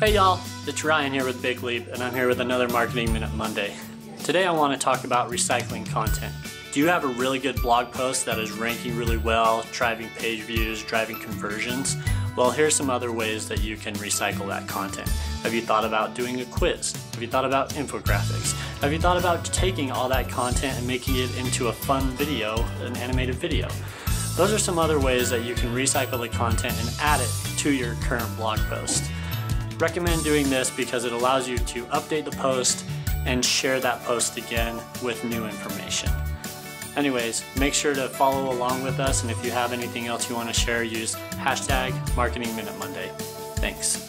Hey y'all, it's Ryan here with Big Leap, and I'm here with another Marketing Minute Monday. Today I want to talk about recycling content. Do you have a really good blog post that is ranking really well, driving page views, driving conversions? Well, here's some other ways that you can recycle that content. Have you thought about doing a quiz? Have you thought about infographics? Have you thought about taking all that content and making it into a fun video, an animated video? Those are some other ways that you can recycle the content and add it to your current blog post. Recommend doing this because it allows you to update the post and share that post again with new information. Anyways, make sure to follow along with us and if you have anything else you want to share, use hashtag Marketing Minute Monday. Thanks.